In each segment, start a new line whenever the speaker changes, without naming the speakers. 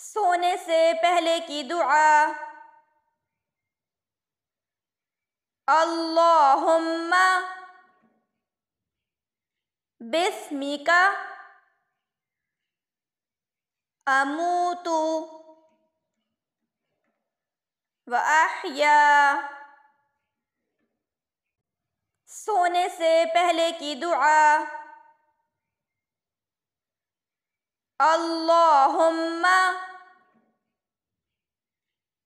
سونے سے پہلے کی دعا۔ اللہم بسمک اموت و احیا۔ سونے سے پہلے کی دعا۔ اللہم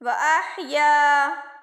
وأحيا.